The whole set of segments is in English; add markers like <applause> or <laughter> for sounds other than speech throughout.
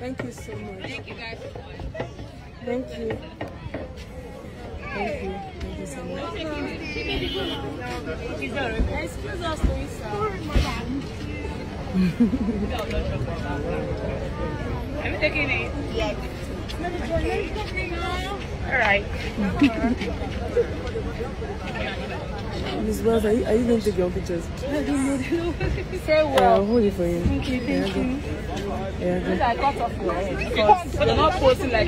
Thank you so much. Thank you guys so much. Thank you. Thank you. Thank you so much. Excuse us. <laughs> Have you taken it? Yes. All right. <laughs> Miss Wells, are you, are you going to take your pictures? Say Yeah, well. I'll uh, hold it for you. Thank you, thank you. Yeah, These go. are cut off your head because you're not posting like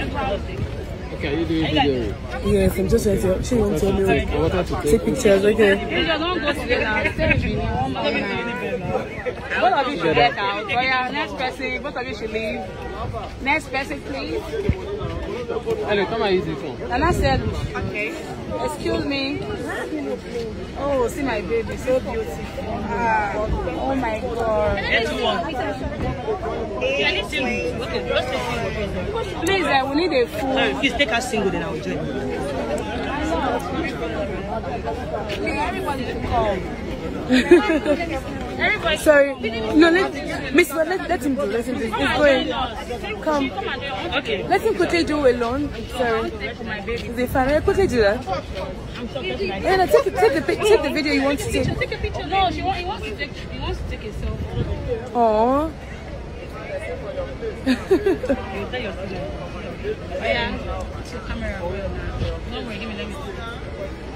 Okay, are you doing video? Yes, I'm just trying to. She wants to me I take take pictures. Okay. Both of you should get out. Oh yeah, next person. Both of you should leave. Next person, please. Hello, come and use this one. Nana said, okay. Excuse me. Oh, see my baby, so beautiful. Ah, oh my god. Please, uh, we need a food. Please take us single, then I will join. Everybody should come. Everybody. Sorry. No, let Miss let, let him do. Let him do. He's going. Come. Okay. Let him quickly do alone. Sorry. Is it fine? Quickly do that. Yeah, no, take, take the take the video you want to take. Take a picture. No, she want, he wants to take. He wants to take. Aww. Oh <laughs>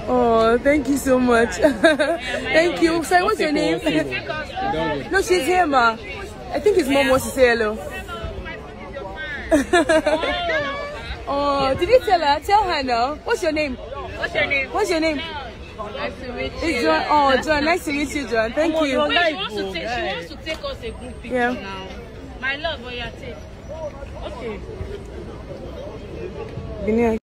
Oh, thank you so much. <laughs> thank you. Sorry, what's your name? <laughs> No, she's here, ma. I think his mom wants to say hello. oh, did you tell her? Tell her now. What's your name? What's your name? What's your name? Nice to meet you. It's John. Oh, John. Nice to meet you, John. Thank you. Wait, she wants to take. She wants to take us a group picture Yeah. now. My love, oh yeah, take. Okay. Bini-